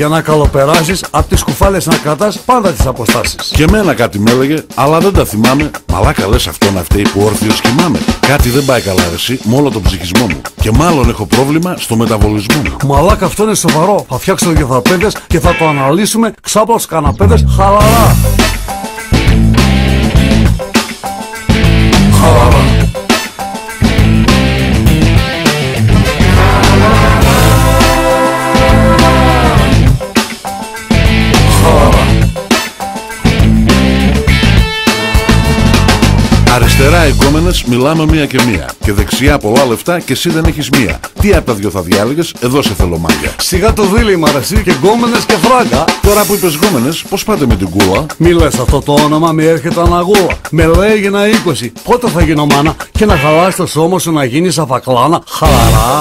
το έλεγε για να καλοπεράσεις Απ' τις κουφάλες να κρατάς πάντα τις αποστάσεις Και εμένα κάτι με έλεγε, αλλά δεν τα θυμάμαι. Μαλάκα λες αυτό να φταίει που όρθιος κοιμάμαι. Κάτι δεν πάει καλά ρε, εσύ με όλο τον ψυχισμό μου. Και μάλλον έχω πρόβλημα στο μεταβολισμό μου. Μαλάκα αυτό είναι σοβαρό Θα φτιάξω γεθαπέδες και θα το αναλύσουμε Ξάπλος καναπέδες χαλαρά Χαλαρά Αριστερά οι κόμενες μιλάμε μία και μία. Και δεξιά πολλά λεφτά και εσύ δεν έχεις μία. Τι απ' τα δυο θα διάλεγες, εδώ σε θέλω μάγια. Σιγά το δίλημα ρε εσύ και γκόμενες και φράγκα Τώρα που είπες γκόμενες, πώς πάτε με την κούλα; Μη λες αυτό το όνομα με έρχεται αναγούλα Με λέει έγινα 20 Πότε θα γίνω μάνα; Και να χαλάσει το σώμα σου να γίνεις αφακλάνα Χαλαρά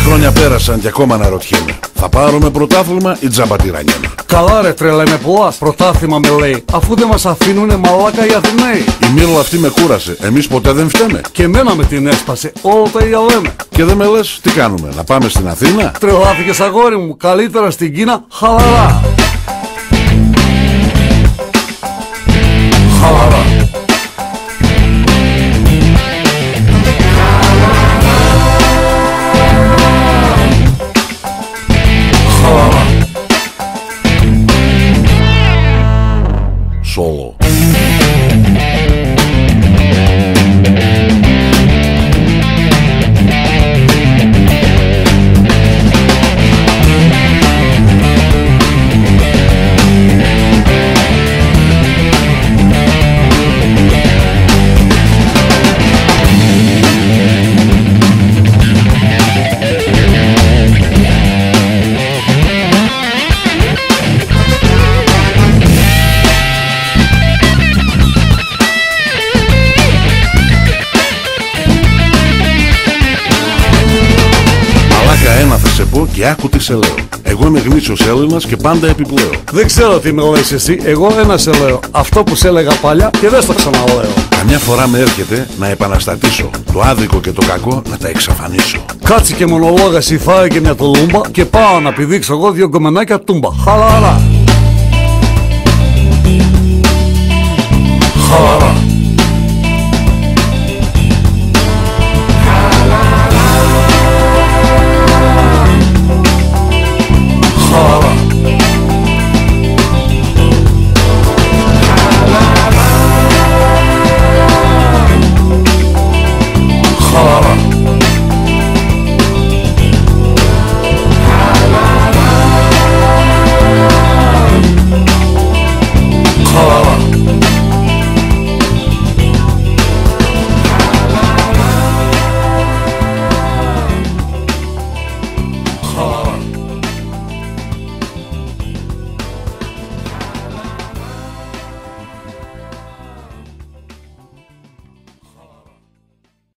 χρόνια πέρασαν και ακόμα να ρωτιέμαι. Θα πάρουμε πρωτάθλημα ή τζάμπα τυρανιέμαι. Καλά ρε τρελέ με πολλά Πρωτάθλημα με λέει Αφού δεν μας αφήνουνε μαλάκα οι Αθηναίοι Η μύρλα αυτή με κούρασε. Εμείς ποτέ δεν φταίμε. Και εμένα με την έσπασε Όλο τα ίδια λέμε Και δεν με λες τι κάνουμε, να πάμε στην Αθήνα; Τρελάθηκες αγόρι μου Καλύτερα στην Κίνα Χαλαρά Χαλαρά solo. Και άκου τι σε λέω. Εγώ είμαι γνήσιος Έλληνας και πάντα επιπλέον. Δεν ξέρω τι με λες εσύ, εγώ ένα σε λέω Αυτό που σε έλεγα παλιά και δεν στο ξαναλέω Καμιά φορά με έρχεται να επαναστατήσω. Το άδικο και το κακό να τα εξαφανίσω. Κάτσε και μονολόγα φάει και μια τουλούμπα Και πάω να πηδήξω εγώ δύο κομμενάκια τούμπα Χαλαρά Χαλαρά